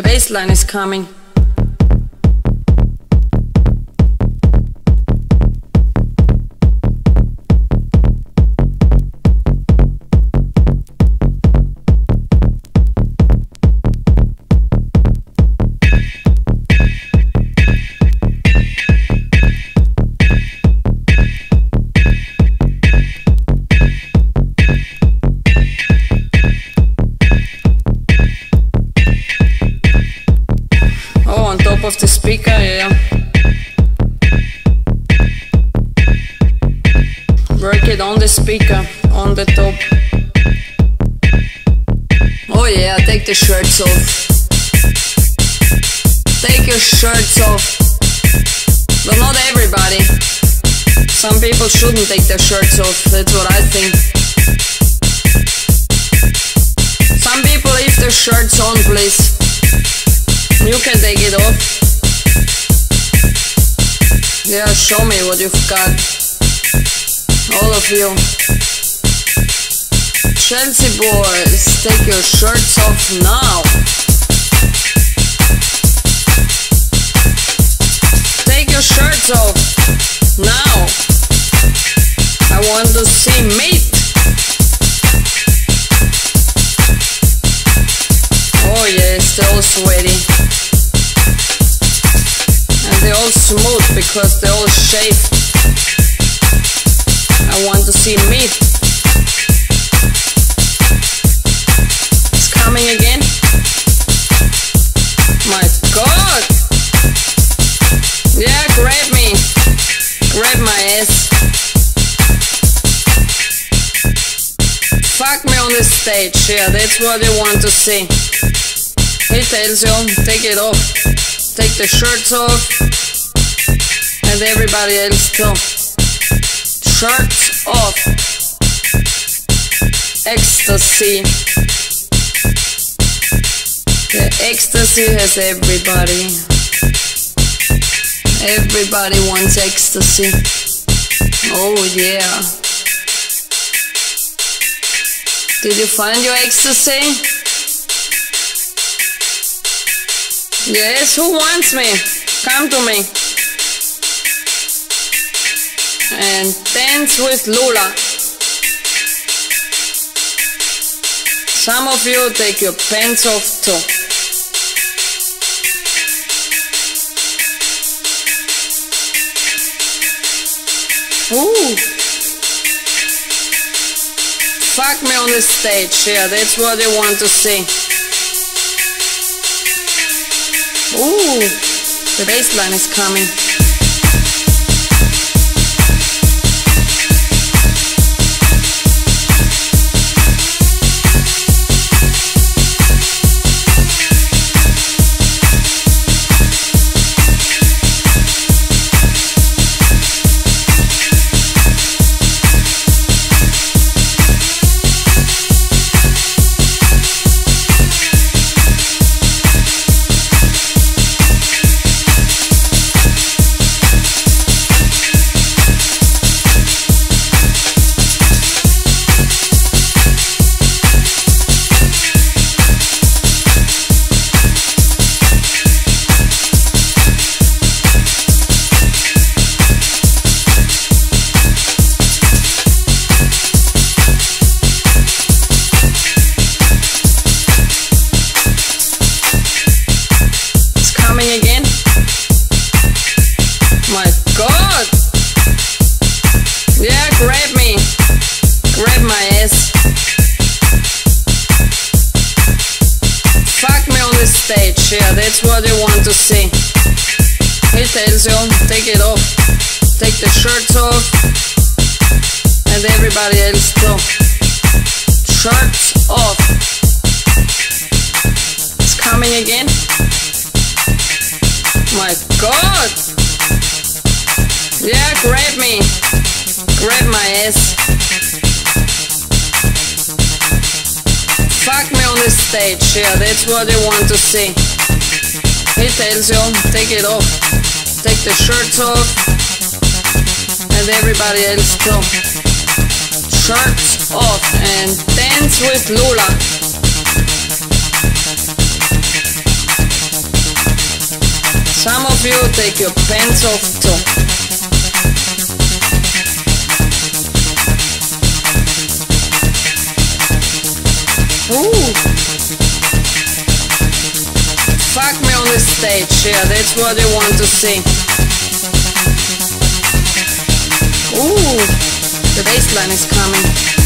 The bass line is coming. It on the speaker, on the top. Oh yeah, take the shirts off. Take your shirts off. But not everybody. Some people shouldn't take their shirts off, that's what I think. Some people leave their shirts on, please. You can take it off. Yeah, show me what you've got. You. Chelsea boys, take your shirts off now. Take your shirts off now. I want to see meat. Oh yes, they're all sweaty. And they're all smooth because they're all shaved. Want to see meat. It's coming again. My god! Yeah, grab me. Grab my ass. Fuck me on the stage, yeah, that's what they want to see. He tells you, take it off. Take the shirts off. And everybody else too. Shirts off. Ecstasy. The ecstasy has everybody. Everybody wants ecstasy. Oh yeah. Did you find your ecstasy? Yes, who wants me? Come to me. And dance with Lula. Some of you take your pants off too. Ooh. Fuck me on the stage, yeah, that's what they want to see. Ooh, the bass line is coming. Yeah, that's what they want to see. He tells you, take it off. Take the shirts off. And everybody else too. Shirts off. It's coming again. My god! Yeah, grab me. Grab my ass. Fuck me on the stage, yeah, that's what they want to see. Tells take it off. Take the shirts off. And everybody else too. Shirts off and dance with Lula. Some of you take your pants off too. Ooh. Fuck me the stage, yeah, that's what you want to see. Ooh, the bass line is coming.